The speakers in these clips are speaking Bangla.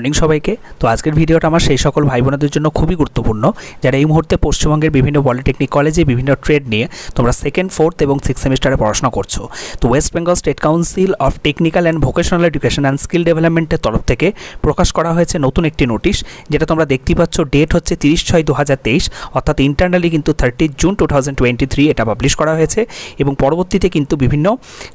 মর্নিং সবাইকে। তো আজকের ভিডিওটা আমার সেই সকল ভাই বোনদের জন্য খুবই গুরুত্বপূর্ণ, যারা এই মুহূর্তে পশ্চিমবঙ্গের বিভিন্ন পলিটেকনিক কলেজে বিভিন্ন ট্রেড নিয়ে তোমরা সেকেন্ড ফোর্থ এবং সিক্স সেমিস্টারে পড়াশোনা করছ। তো West Bengal state council of technical and vocational education and skill ডেভেলপমেন্টের তরফ থেকে প্রকাশ করা হয়েছে নতুন একটি নোটিশ যেটা তোমরা দেখতেই পাচ্ছ ডেট হচ্ছে তিরিশ ছয় দু অর্থাৎ ইন্টারনালি কিন্তু থার্টি জুন টু এটা পাবলিশ করা হয়েছে এবং পরবর্তীতে কিন্তু বিভিন্ন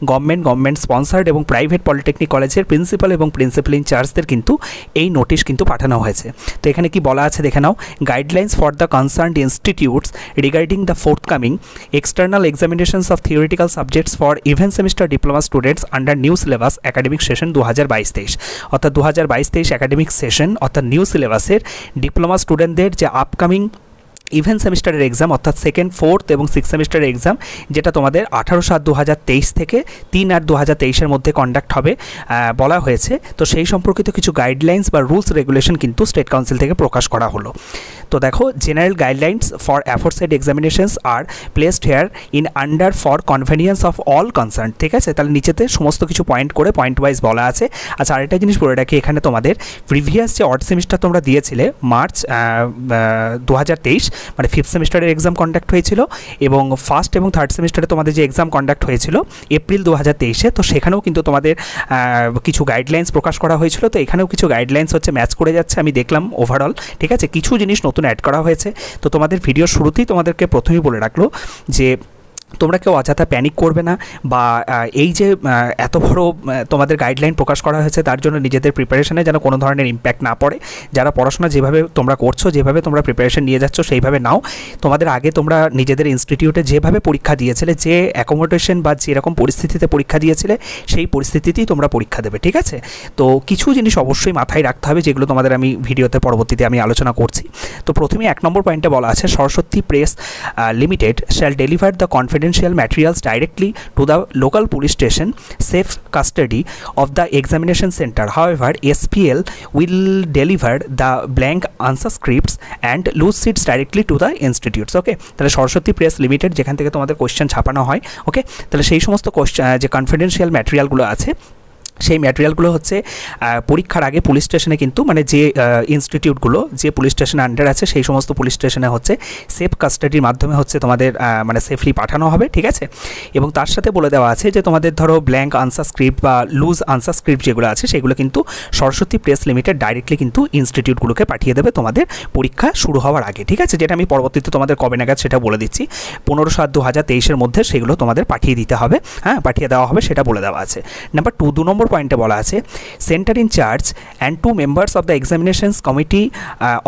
গভর্নমেন্ট গভর্নমেন্ট স্পন্সার্ড এবং প্রাইভেট পলিটেকনিক কলেজের প্রিন্সিপাল এবং প্রিন্সিপাল ইনচার্জদের কিন্তু এই নোটিশ কিন্তু পাঠানো হয়েছে। তো এখানে কি বলা আছে দেখে নাও guidelines for the concern institutes regarding the forthcoming external examinations of theoretical subjects for even semester diploma students under new syllabus academic session দু হাজার বাইশ তেইশ। অর্থাৎ দু হাজার বাইশ তেইশ একাডেমিক সেশন অর্থাৎ নিউ সিলেবাসের ডিপ্লোমা স্টুডেন্টদের যে আপকামিং ইভেন সেমিস্টারের এক্সাম অর্থাৎ সেকেন্ড ফোর্থ এবং সিক্স সেমিস্টারের এক্সাম যেটা তোমাদের আঠারো সাত দু থেকে তিন আট দু হাজার মধ্যে কন্ডাক্ট হবে বলা হয়েছে। তো সেই সম্পর্কিত কিছু গাইডলাইন্স বা রুলস রেগুলেশন কিন্তু স্টেট কাউন্সিল থেকে প্রকাশ করা হলো। তো দেখো general guidelines for aforesaid examinations are placed here in under for convenience of all concern ঠিক আছে? তাহলে নিচেতে সমস্ত কিছু পয়েন্ট করে পয়েন্ট ওয়াইজ বলা আছে। আচ্ছা আরেকটা জিনিস বলে রাখি, এখানে তোমাদের প্রিভিয়াস যে অড সেমিস্টার তোমরা দিয়েছিলে মার্চ দু হাজার তেইশ মানে ফিফথ সেমিস্টারের এক্সাম কন্ডাক্ট হয়েছিল এবং ফার্স্ট এবং থার্ড সেমিস্টারে তোমাদের যে এক্সাম কন্ডাক্ট হয়েছিল এপ্রিল দু হাজার তেইশে, তো সেখানেও কিন্তু তোমাদের কিছু গাইডলাইন্স প্রকাশ করা হয়েছিল। তো এখানেও কিছু গাইডলাইন্স হচ্ছে ম্যাচ করে যাচ্ছে, আমি দেখলাম ওভারঅল ঠিক আছে? কিছু জিনিস নতুন অ্যাড করা হয়েছে। তো তোমাদের ভিডিও শুরুতেই তোমাদেরকে প্রথমেই বলে রাখল যে তোমরা কেউ অযথা প্যানিক করবে না বা এই যে এত বড় তোমাদের গাইডলাইন প্রকাশ করা হয়েছে তার জন্য নিজেদের প্রিপারেশনে যেন কোনো ধরনের ইম্প্যাক্ট না পড়ে। যারা পড়াশোনা যেভাবে তোমরা করছ, যেভাবে তোমরা প্রিপারেশন নিয়ে যাচ্ছ, সেইভাবে নাও। তোমাদের আগে তোমরা নিজেদের ইনস্টিটিউটে যেভাবে পরীক্ষা দিয়েছিলে, যে অ্যাকোমোডেশন বা যেরকম পরিস্থিতিতে পরীক্ষা দিয়েছিলে, সেই পরিস্থিতিতেই তোমরা পরীক্ষা দেবে, ঠিক আছে? তো কিছু জিনিস অবশ্যই মাথায় রাখতে হবে, যেগুলো তোমাদের আমি ভিডিওতে পরবর্তীতে আমি আলোচনা করছি। তো প্রথমে এক নম্বর পয়েন্টে বলা আছে, Saraswati press limited shall deliver the confidence confidential materials directly to the local police station safe custody of the examination center however spl will deliver the blank answer scripts and loose sheets directly to the institutes okay তাহলে সরস্বতী প্রেস লিমিটেড যেখান থেকে তোমাদের কোশ্চেন ছাপানো হয় ওকে তাহলে সেই সমস্ত যে কনফিডেন্সিয়াল ম্যাটেরিয়ালগুলো আছে সেই ম্যাটেরিয়ালগুলো হচ্ছে পরীক্ষার আগে পুলিশ স্টেশনে কিন্তু মানে যে ইনস্টিটিউটগুলো যে পুলিশ স্টেশনে আন্ডার আছে সেই সমস্ত পুলিশ স্টেশনে হচ্ছে সেফ কাস্টাডির মাধ্যমে হচ্ছে তোমাদের মানে সেফলি পাঠানো হবে, ঠিক আছে? এবং তার সাথে বলে দেওয়া আছে যে তোমাদের ধরো ব্ল্যাঙ্ক আনসার স্ক্রিপ্ট বা লুজ আনসার স্ক্রিপ্ট যেগুলো আছে সেগুলো কিন্তু সরস্বতী প্রেস লিমিটেড ডাইরেক্টলি কিন্তু ইনস্টিটিউটগুলোকে পাঠিয়ে দেবে তোমাদের পরীক্ষা শুরু হওয়ার আগে, ঠিক আছে? যেটা আমি পরবর্তীতে তোমাদের কবে নাগাদ সেটা বলে দিচ্ছি। পনেরো সাত দু হাজার তেইশের মধ্যে সেগুলো তোমাদের পাঠিয়ে দিতে হবে হ্যাঁ পাঠিয়ে দেওয়া হবে সেটা বলে দেওয়া আছে। নাম্বার টু দু নম্বর পয়েন্টে বলা আছে centre in charge and two members of the examinations committee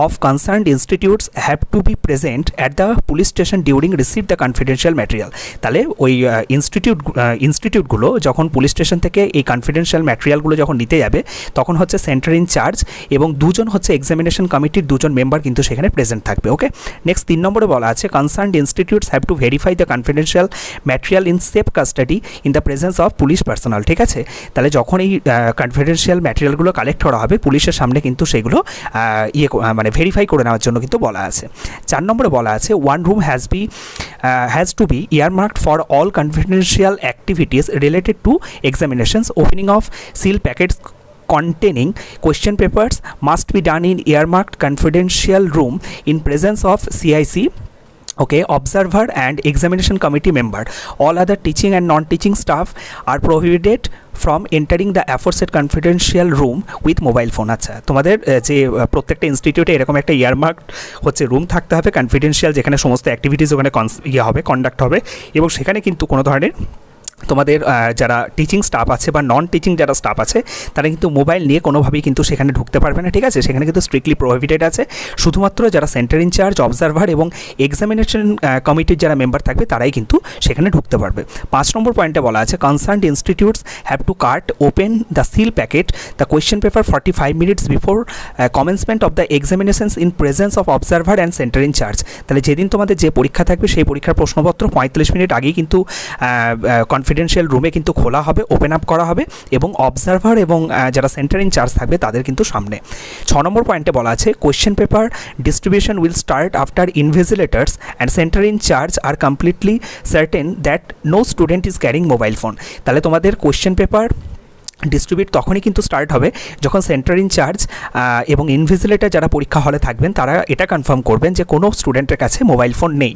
of concern institutes have to be present at the police station during receive the confidential material তাহলে ওই ইনস্টিটিউট ইনস্টিটিউটগুলো যখন পুলিশ স্টেশন থেকে এই কনফিডেন্সিয়াল ম্যাটেরিয়ালগুলো যখন নিতে যাবে, তখন হচ্ছে সেন্টার ইন চার্জ এবং দুজন হচ্ছে এক্সামিনেশন কমিটির দুজন মেম্বার কিন্তু সেখানে প্রেজেন্ট থাকবে ওকে নেক্সট তিন নম্বরে বলা আছে concern institutes have to verify the confidential material in safe custody in the presence of police personal ঠিক আছে? তাহলে যখন এই কনফিডেন্সিয়াল ম্যাটেরিয়ালগুলো কালেক্ট করা হবে। পুলিশের সামনে কিন্তু সেগুলো ইয়ে মানে ভেরিফাই করে নেওয়ার জন্য কিন্তু বলা আছে। চার নম্বরে বলা আছে one room has be has to be earmarked for all confidential activities related to examinations opening of seal packets containing question papers must be done in earmarked confidential room in presence of CIC okay, observer and examination committee member. All other teaching and non-teaching staff are prohibited from entering the aforesaid confidential room with mobile phone আচ্ছা তোমাদের যে প্রত্যেকটা ইনস্টিটিউটে এরকম একটা ইয়ারমার্ক হচ্ছে রুম থাকতে হবে কনফিডেন্সিয়াল যেখানে সমস্ত অ্যাক্টিভিটিস ওখানে ইয়ে হবে কন্ডাক্ট হবে, এবং সেখানে কিন্তু কোনো ধরনের তোমাদের যারা টিচিং স্টাফ আছে বা নন টিচিং যারা স্টাফ আছে, তারা কিন্তু মোবাইল নিয়ে কোনোভাবেই কিন্তু সেখানে ঢুকতে পারবে না, ঠিক আছে? সেখানে কিন্তু স্ট্রিক্টলি প্রোহিবিটেড আছে। শুধুমাত্র যারা সেন্টার ইনচার্জ অবজারভার এবং এক্সামিনেশন কমিটির যারা মেম্বার থাকবে, তারাই কিন্তু সেখানে ঢুকতে পারবে। পাঁচ নম্বর পয়েন্টে বলা আছে concern institutes have to cut open the seal packet the question paper forty five minutes before commencement of the examinations in presence of observer and centre in charge তাহলে যেদিন তোমাদের যে পরীক্ষা থাকবে, সেই পরীক্ষার প্রশ্নপত্র পঁয়তাল্লিশ মিনিট আগেই কিন্তু কনফিডেন্সিয়াল রুমে কিন্তু খোলা হবে ওপেন আপ করা হবে এবং অবজারভার এবং যারা সেন্টার ইনচার্জ থাকবে তাদের কিন্তু সামনে। ছ নম্বর পয়েন্টে বলা আছে question paper distribution will start after invigilators and centre in charge are completely certain that no student is carrying mobile phone তাহলে তোমাদের কোয়েশ্চেন পেপার ডিস্ট্রিবিউট তখনই কিন্তু স্টার্ট হবে যখন সেন্টার ইনচার্জ এবং ইনভিজিলেটার যারা পরীক্ষা হলে থাকবেন, তারা এটা কনফার্ম করবেন যে কোনো স্টুডেন্টের কাছে মোবাইল ফোন নেই।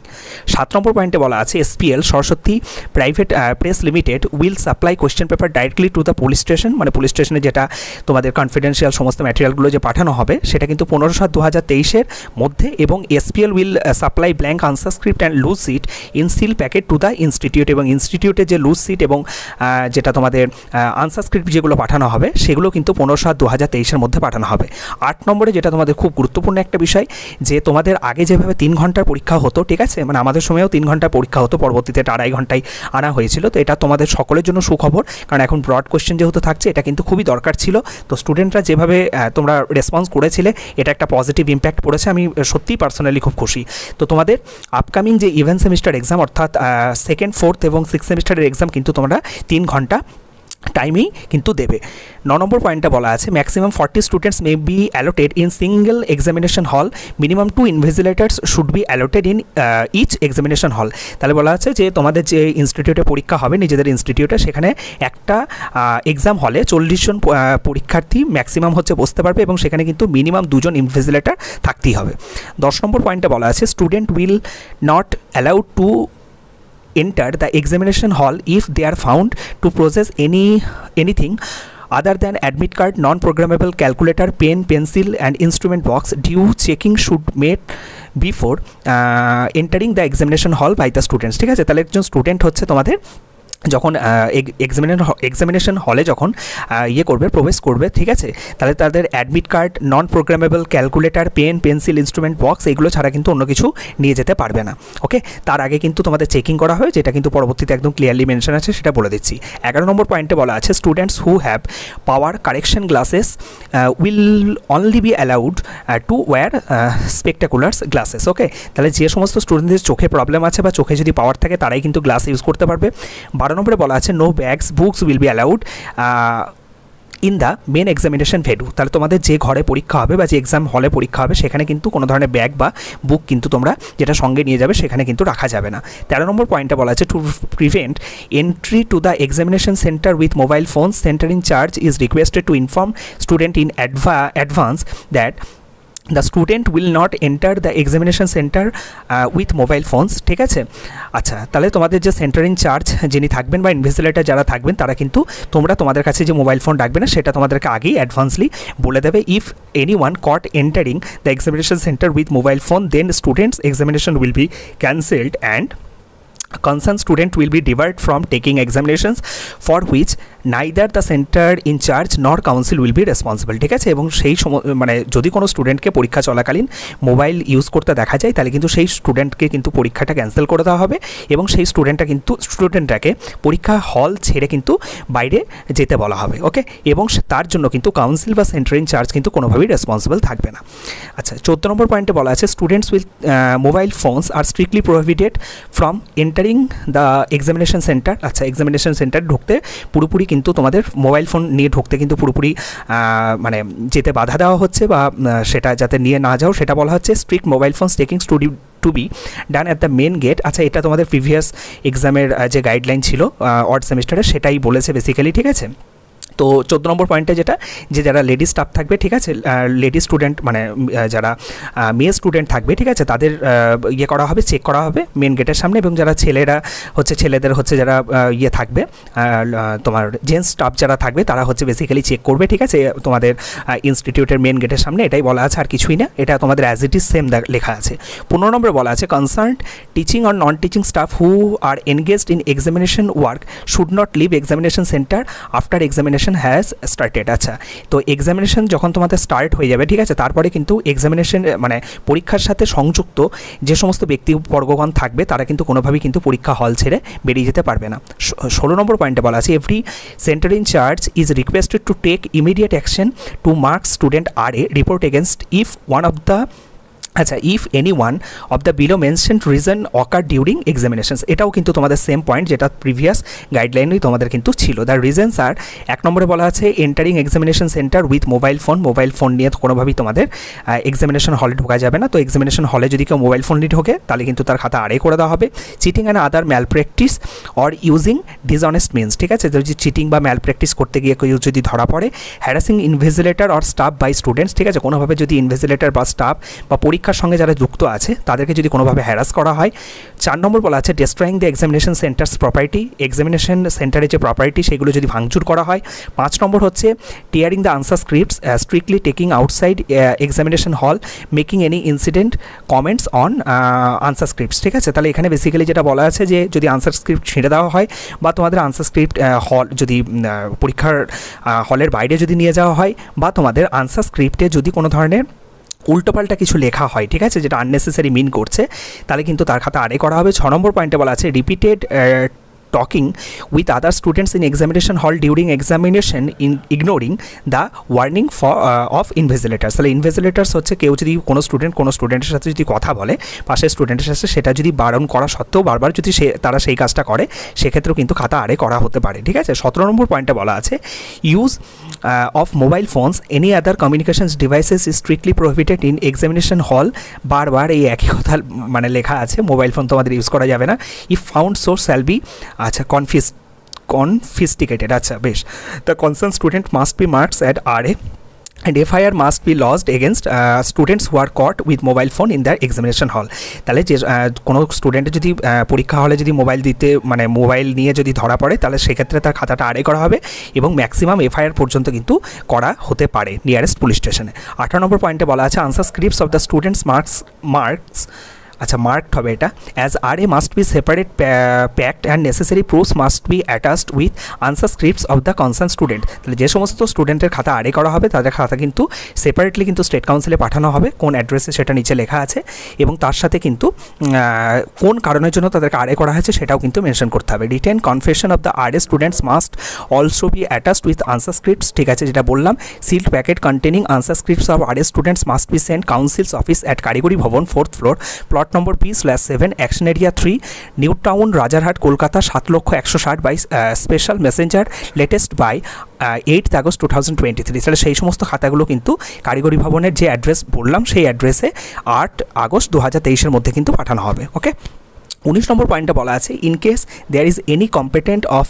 সাত নম্বর পয়েন্টে বলা আছে SPL Saraswati private press limited will supply question paper directly to the police station মানে পুলিশ স্টেশনে যেটা তোমাদের কনফিডেন্সিয়াল সমস্ত ম্যাটেরিয়ালগুলো যে পাঠানো হবে, সেটা কিন্তু পনেরো সাত দু হাজার তেইশের মধ্যে, এবং SPL will supply blank answer script and loose sheet in seal packet to the institute এবং ইনস্টিটিউটের যে লুজ সিট এবং যেটা তোমাদের আনসার স্ক্রিপ্ট যেগুলো পাঠানো হবে, সেগুলো কিন্তু পনেরো সাত দু হাজার তেইশের মধ্যে পাঠানো হবে। আট নম্বরে যেটা তোমাদের খুব গুরুত্বপূর্ণ একটা বিষয়, যে তোমাদের আগে যেভাবে তিন ঘণ্টার পরীক্ষা হতো, ঠিক আছে? মানে আমাদের সময়েও তিন ঘণ্টার পরীক্ষা হতো, পরবর্তীতে এটা আড়াই ঘন্টায় আনা হয়েছিল। তো এটা তোমাদের সকলের জন্য সুখবর, কারণ এখন ব্রড কোয়েশ্চেন যেহেতু থাকছে, এটা কিন্তু খুবই দরকার ছিল। তো স্টুডেন্টরা যেভাবে তোমরা রেসপন্স করেছিলে, এটা একটা পজিটিভ ইম্প্যাক্ট পড়েছে। আমি সত্যিই পার্সোনালি খুব খুশি। তো তোমাদের আপকামিং যে ইভেন্ট সেমিস্টার এক্সাম অর্থাৎ সেকেন্ড ফোর্থ এবং সিক্স সেমিস্টারের এক্সাম কিন্তু তোমরা তিন ঘণ্টা টাইমেই কিন্তু দেবে। ন নম্বর পয়েন্টটা বলা আছে maximum forty students may be allotted in single examination hall minimum two invigilators should be allotted in each examination hall তাহলে বলা আছে যে তোমাদের যে ইনস্টিটিউটে পরীক্ষা হবে, নিজেদের ইনস্টিটিউটে সেখানে একটা এক্সাম হলে চল্লিশ জন পরীক্ষার্থী ম্যাক্সিমাম হচ্ছে বসতে পারবে এবং সেখানে কিন্তু মিনিমাম দুজন ইনভিজিলেটার থাকতেই হবে। দশ নম্বর পয়েন্টে বলা আছে student will not allowed to enter the examination hall if they are found to possess any anything other than admit card non-programmable calculator pen pencil and instrument box due checking should made before uh, entering the examination hall by the students ঠিক আছে তাহলে একজন স্টুডেন্ট হচ্ছে তোমাদের যখন এক্সামিনেশন এক্সামিনেশন হলে যখন ইয়ে করবে, প্রবেশ করবে, ঠিক আছে? তাহলে তাদের admit card non programmable calculator pen pencil instrument box এগুলো ছাড়া কিন্তু অন্য কিছু নিয়ে যেতে পারবে না ওকে তার আগে কিন্তু তোমাদের চেকিং করা হয়, যেটা কিন্তু পরবর্তীতে একদম ক্লিয়ারলি মেনশন আছে, সেটা বলে দিচ্ছি। এগারো নম্বর পয়েন্টে বলা আছে students who have power correction glasses will only be allowed to wear spectaculars glasses okay তাহলে যে সমস্ত স্টুডেন্টদের চোখে প্রবলেম আছে বা চোখে যদি পাওয়ার থাকে, তারাই কিন্তু গ্লাস ইউজ করতে পারবে। বারো নম্বরে বলা আছে no bags books will be allowed in the main examination venue তাহলে তোমাদের যে ঘরে পরীক্ষা হবে বা যে এক্সাম হলে পরীক্ষা হবে, সেখানে কিন্তু কোনো ধরনের ব্যাগ বা বুক কিন্তু তোমরা যেটা সঙ্গে নিয়ে যাবে, সেখানে কিন্তু রাখা যাবে না। তেরো নম্বর পয়েন্টটা বলা আছে to prevent entry to the examination centre with mobile phone centre in charge is requested to inform student in অ্যাডভা advance that the student will not enter the examination centre with mobile phones ঠিক আছে? আচ্ছা তাহলে তোমাদের যে সেন্টার ইন চার্জ যিনি থাকবেন বা ইনভেস্টিলেটার যারা থাকবেন, তারা কিন্তু তোমরা তোমাদের কাছে যে মোবাইল ফোন রাখবে না, সেটা তোমাদেরকে আগেই অ্যাডভান্সলি বলে দেবে। If any one caught entering the examination centre with mobile phone then students examination will be cancelled and concerned student will be debarred from taking examinations, for which neither the centre charge nor council will be responsible, ঠিক আছে? এবং সেই মানে যদি কোনো স্টুডেন্টকে পরীক্ষা চলাকালীন মোবাইল ইউজ করতে দেখা যায়, তাহলে কিন্তু সেই স্টুডেন্টকে কিন্তু পরীক্ষাটা ক্যান্সেল করে দেওয়া হবে এবং সেই স্টুডেন্টটা কিন্তু স্টুডেন্টটাকে পরীক্ষা হল ছেড়ে কিন্তু বাইরে যেতে বলা হবে ওকে এবং তার জন্য কিন্তু কাউন্সিল বা সেন্টার ইন চার্জ কিন্তু কোনোভাবেই রেসপন্সিবল থাকবে না। আচ্ছা চোদ্দ নম্বর পয়েন্টে বলা আছে students with mobile phones are strictly prohibited from entering the examination centre আচ্ছা এক্সামিনেশন সেন্টার ঢুকতে পুরোপুরি কিন্তু তোমাদের মোবাইল ফোন নিয়ে ঢুকতে কিন্তু পুরোপুরি মানে যেতে বাধা দেওয়া হচ্ছে বা সেটা যাতে নিয়ে না যাও, সেটা বলা হচ্ছে strict mobile phone taking study to be done at the main gate আচ্ছা এটা তোমাদের প্রিভিয়াস এক্সামের যে গাইডলাইন ছিল অড সেমিস্টারে সেটাই বলেছে বেসিক্যালি ঠিক আছে? তো চোদ্দ নম্বর পয়েন্টে যেটা, যে যারা লেডি স্টাফ থাকবে, ঠিক আছে লেডি স্টুডেন্ট মানে যারা মেয়ে স্টুডেন্ট থাকবে, ঠিক আছে, তাদের ইয়ে করা হবে চেক করা হবে মেন গেটের সামনে এবং যারা ছেলেরা হচ্ছে, ছেলেদের হচ্ছে যারা ইয়ে থাকবে তোমার জেন্টস স্টাফ যারা থাকবে, তারা হচ্ছে বেসিক্যালি চেক করবে, ঠিক আছে, তোমাদের ইনস্টিটিউটের মেন গেটের সামনে, এটাই বলা আছে, আর কিছুই না, এটা তোমাদের অ্যাজ ইট ইজ সেম লেখা আছে। পনেরো নম্বরে বলা আছে concern teaching or non teaching staff who are engaged in examination work should not leave examination centre after examination examination has started আচ্ছা। তো এক্সামিনেশন যখন তোমাদের স্টার্ট হয়ে যাবে, ঠিক আছে, তারপরে কিন্তু এক্সামিনেশন মানে পরীক্ষার সাথে সংযুক্ত যে সমস্ত ব্যক্তিবর্গগণ থাকবে, তারা কিন্তু কোনোভাবেই কিন্তু পরীক্ষা হল ছেড়ে বেরিয়ে যেতে পারবে না। ষোলো নম্বর পয়েন্টে বলা আছে every centre in charge is requested to take immediate action to mark student R A report against if one of the আচ্ছা if any one of the below mentioned reason occur during examinations এটাও কিন্তু তোমাদের সেম পয়েন্ট যেটা প্রিভিয়াস গাইডলাইনই তোমাদের কিন্তু ছিল। দ্য রিজনস আর এক নম্বরে বলা আছে entering examination centre with mobile phone mobile phone নিয়ে কোনোভাবেই তোমাদের এক্সামিনেশন হলে ঢোকা যাবে না। তো এক্সামিনেশন হলে যদি কেউ মোবাইল ফোন নিয়ে ঢোকে, তাহলে কিন্তু তার খাতা আড়ে করে দেওয়া হবে। Cheating and other malpractice or using dishonest means ঠিক আছে? যদি চিটিং বা ম্যাল প্র্যাকটিস করতে গিয়ে কেউ যদি ধরা পড়ে harassing invigilator or staff by students ঠিক আছে? কোনোভাবে যদি ইনভেজিলেটার বা স্টাফ বা পরীক্ষার সঙ্গে যারা যুক্ত আছে, তাদেরকে যদি কোনোভাবে হ্যারাস করা হয়, চার নম্বর বলা আছে destroying the examination centre's property examination সেন্টারে যে প্রপার্টি সেগুলো যদি ভাঙচুর করা হয়। পাঁচ নম্বর হচ্ছে tearing the answer scripts strictly taking outside examination hall making any incident comments on answer scripts ঠিক আছে? তাহলে এখানে বেসিক্যালি যেটা বলা আছে যে, যদি আনসার স্ক্রিপ্ট ছেড়ে দেওয়া হয় বা তোমাদের আনসার স্ক্রিপ্ট হল যদি পরীক্ষার হলের বাইরে যদি নিয়ে যাওয়া হয় বা তোমাদের আনসার স্ক্রিপ্টে যদি কোনো ধরনের উল্টোপাল্টা কিছু লেখা হয়, ঠিক আছে? যেটা আননেসেসারি মিন করছে। তাহলে কিন্তু তার খাতা আরে করা হবে। ছ নম্বর পয়েন্টে বলা আছে repeated talking with other students in examination hall during examination in ignoring the warning for uh, of invigilators তাহলে ইনভেজিলেটার্স হচ্ছে কেউ যদি কোনো স্টুডেন্ট কোনো স্টুডেন্টের সাথে যদি কথা বলে পাশের স্টুডেন্টের সাথে সেটা যদি বারণ করা সত্ত্বেও বারবার যদি সে তারা সেই কাজটা করে সেক্ষেত্রেও কিন্তু খাতা আড়ে করা হতে পারে ঠিক আছে? সতেরো নম্বর পয়েন্টে বলা আছে use of mobile phones any other communications devices is strictly prohibited in examination hall বারবার এই একই কথা মানে লেখা আছে মোবাইল ফোন তোমাদের ইউজ করা যাবে না। If found source shall be আচ্ছা কনফিস কনফিস্টিকেটেড আচ্ছা বেশ। The concern student must be marks at R A and FIR must be lodged against students who are caught with mobile phone in the examination hall তাহলে যে কোনো স্টুডেন্টের যদি পরীক্ষা হলে যদি মোবাইল দিতে মানে মোবাইল নিয়ে যদি ধরা পড়ে, তাহলে সেক্ষেত্রে তার খাতাটা আড়ে করা হবে এবং ম্যাক্সিমাম এফআইআর পর্যন্ত কিন্তু করা হতে পারে নিয়ারেস্ট পুলিশ স্টেশনে আঠারো নম্বর পয়েন্টে বলা আছে answer scripts of the students marks marks আচ্ছা মার্কড হবে এটা। As R A must be separate packed and necessary proofs must be attached with answer scripts of the concern student তাহলে যে সমস্ত স্টুডেন্টের খাতা আড়ে করা হবে, তাদের খাতা কিন্তু সেপারেটলি কিন্তু স্টেট কাউন্সিলে পাঠানো হবে, কোন অ্যাড্রেসে সেটা নিচে লেখা আছে এবং তার সাথে কিন্তু কোন কারণের জন্য তাদেরকে আড়ে করা হয়েছে সেটাও কিন্তু মেনশন করতে হবে। Written confession of the R A students must also be attached with answer scripts ঠিক আছে, যেটা বললাম sealed packet containing answer scripts of R A students must be sent council's office at Karigari Bhavan fourth floor plot number P slash seven Action Area three New Town Rajarhat Kolkata সাত লক্ষ একশো ষাট by special messenger latest by eight August two thousand twenty three তাহলে সেই সমস্ত খাতাগুলো কিন্তু কারিগরি ভবনের যে অ্যাড্রেস বললাম, সেই অ্যাড্রেসে আট আগস্ট দু হাজার তেইশের মধ্যে কিন্তু পাঠানো হবে ওকে উনিশ নম্বর পয়েন্টে বলা আছে in case there is any competent of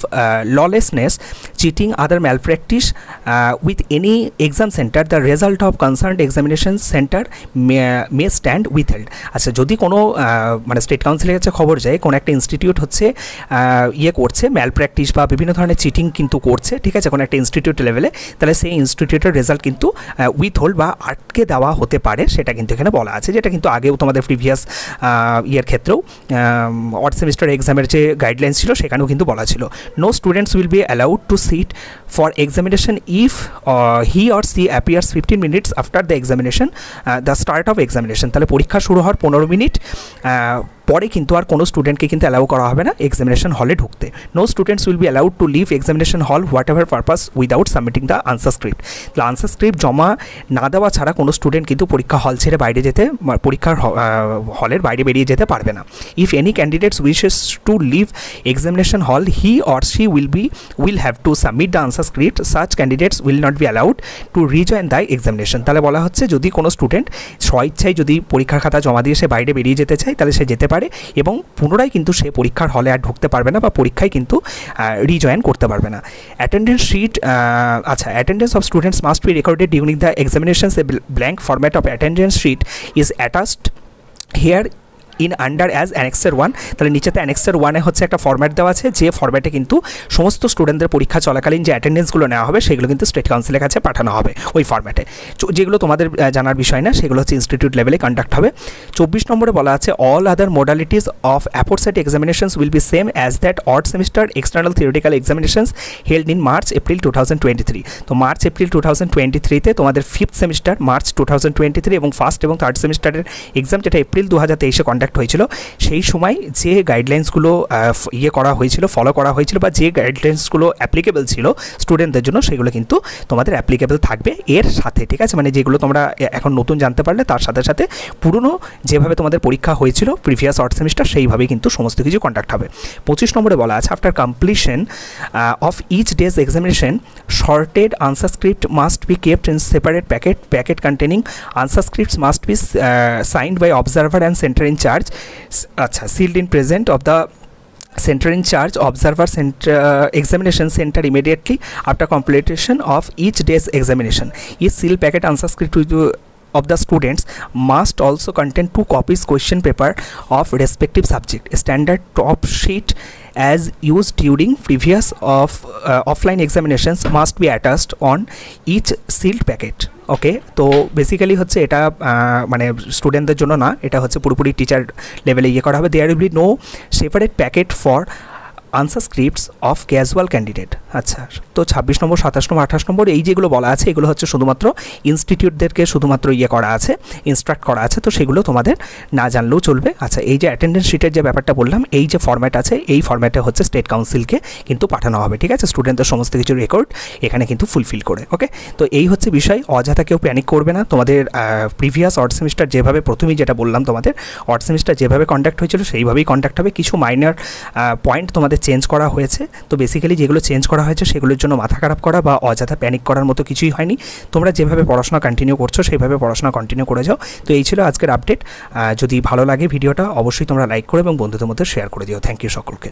lawlessness cheating other malpractice with any exam centre the result of concern examination centre may stand withheld আচ্ছা যদি কোনো মানে স্টেট কাউন্সিলের কাছে খবর যায়, কোনো একটা ইনস্টিটিউট হচ্ছে ইয়ে করছে ম্যাল প্র্যাকটিস বা বিভিন্ন ধরনের চিটিং কিন্তু করছে, ঠিক আছে, কোনো একটা ইনস্টিটিউট লেভেলে তাহলে সেই ইনস্টিটিউটের রেজাল্ট কিন্তু উইথ হোল্ড বা আটকে দেওয়া হতে পারে, সেটা কিন্তু এখানে বলা আছে, যেটা কিন্তু আগেও তোমাদের প্রিভিয়াস ইয়ের ক্ষেত্রেও অড সেমিস্টার এক্সামের যে গাইডলাইন্স ছিল, সেখানেও কিন্তু বলা ছিল। No students will be allowed to sit for examination if he or she appears fifteen minutes after the examination the start of examination তাহলে পরীক্ষা শুরু হওয়ার পনেরো মিনিট পরে কিন্তু আর কোনো স্টুডেন্টকে কিন্তু অ্যালাউ করা হবে না এক্সামিনেশন হলে ঢুকতে। No students will be allowed to leave examination hall whatever purpose without submitting the answer script তাহলে আনসার স্ক্রিপ্ট জমা না দেওয়া ছাড়া কোনো স্টুডেন্ট কিন্তু পরীক্ষা হল ছেড়ে বাইরে যেতে পরীক্ষার হলের বাইরে বেরিয়ে যেতে পারবে না। If any candidates wishes to leave examination hall he or she will be will have to submit the answer script such candidates will not be allowed to rejoin the examination তাহলে বলা হচ্ছে যদি কোনো স্টুডেন্ট স্বইচ্ছায় যদি পরীক্ষার খাতা জমা দিয়ে সে বাইরে বেরিয়ে যেতে চায়, তাহলে সে যেতে পারে এবং পুনরায় কিন্তু সে পরীক্ষার হলে আর ঢুকতে পারবে না বা পরীক্ষায় কিন্তু রিজয়েন করতে পারবে না। অ্যাটেন্ডেন্স শিট আচ্ছা attendance of students must be recorded during the examinations a blank format of attendance sheet is attached here in under as annexure one তাহলে নিচেতে অ্যানেক্সার ওয়ানে হচ্ছে একটা ফর্ম্যাট দেওয়া আছে, যে ফর্ম্যাটে কিন্তু সমস্ত স্টুডেন্টদের পরীক্ষা চলাকালীন যে অ্যাটেন্ডেন্সগুলো নেওয়া হবে, সেগুলো কিন্তু স্টেট কাউন্সিলের কাছে পাঠানো হবে ওই ফর্ম্যাটে যেগুলো তোমাদের জানার বিষয় না, সেগুলো হচ্ছে ইনস্টিটিউট লেভেলে কন্ডাক্ট হবে। চব্বিশ নম্বরে বলা আছে all other modalities of apposite examinations will be same as that odd semester external theoretical examinations held in March April two thousand twenty three তো March April two thousand twenty থ্রিতে তোমাদের fifth semester March two thousand twenty three এবং ফার্স্ট এবং থার্ড সেমিস্টারের এক্সাম যেটা এপ্রিল দু হাজার তেইশে কন্ডাক্ট হয়েছিল। সেই সময় যে গাইডলাইন্সগুলো ইয়ে করা হয়েছিল ফলো করা হয়েছিল বা যে গাইডলাইন্সগুলো অ্যাপ্লিকেবল ছিল স্টুডেন্টদের জন্য, সেগুলো কিন্তু তোমাদের অ্যাপ্লিকেবল থাকবে। এর সাথে, ঠিক আছে? মানে যেগুলো তোমরা এখন নতুন জানতে পারলে, তার সাথে সাথে পুরনো যেভাবে তোমাদের পরীক্ষা হয়েছিল প্রিভিয়াস আর্ট সেমিস্টার সেইভাবেই কিন্তু সমস্ত কিছু কন্ডাক্ট হবে। পঁচিশ নম্বরে বলা আছে after completion of each days examination sorted answer script must be kept in separate packet packet containing answer scripts must be signed by observer and centre in charge আচ্ছা sealed in present of the center in charge observer center uh, examination center immediately after completion of each day's examination each seal packet answer script to of the students must also contain two copies question paper of respective subject standard top sheet as used during previous of uh, offline examinations must be attached on each sealed packet okay তো বেসিক্যালি হচ্ছে এটা মানে স্টুডেন্টদের জন্য না, এটা হচ্ছে পুরোপুরি টিচার লেভেলে ইয়ে করা হবে। There will be no separate packet for answer scripts of casual candidate আচ্ছা তো ছাব্বিশ নম্বর, সাতাশ নম্বর, আঠাশ নম্বর, এই যেগুলো বলা আছে, এগুলো হচ্ছে শুধুমাত্র ইনস্টিটিউটদেরকে শুধুমাত্র ইয়ে করা আছে ইনস্ট্রাক্ট করা আছে, তো সেগুলো তোমাদের না জানলেও চলবে। আচ্ছা এই যে অ্যাটেন্ডেন্স শিটের যে ব্যাপারটা বললাম, এই যে ফর্ম্যাট আছে, এই ফর্ম্যাটে হচ্ছে স্টেট কাউন্সিলকে কিন্তু পাঠানো হবে, ঠিক আছে? স্টুডেন্টদের সমস্ত কিছু রেকর্ড এখানে কিন্তু ফুলফিল করে ওকে তো এই হচ্ছে বিষয়, অযথা কেউ প্যানিক করবে না। তোমাদের প্রিভিয়াস অর্ড সেমিস্টার যেভাবে প্রথমেই যেটা বললাম তোমাদের অর্ড সেমিস্টার যেভাবে কন্ডাক্ট হয়েছিল, সেইভাবেই কন্ডাক্ট হবে। কিছু মাইনার পয়েন্ট তোমাদের চেঞ্জ করা হয়েছে। তো বেসিক্যালি যেগুলো চেঞ্জ করা হয়েছে, সেগুলোর জন্য মাথা খারাপ করা বা অযথা প্যানিক করার মতো কিছুই হয়নি। তোমরা যেভাবে পড়াশোনা কন্টিনিউ করছ, সেভাবে পড়াশোনা কন্টিনিউ করে যাও। তো এই ছিল আজকের আপডেট যদি ভালো লাগে ভিডিওটা অবশ্যই তোমরা লাইক করো এবং বন্ধুদের মধ্যে শেয়ার করে দিও। থ্যাংক ইউ সকলকে।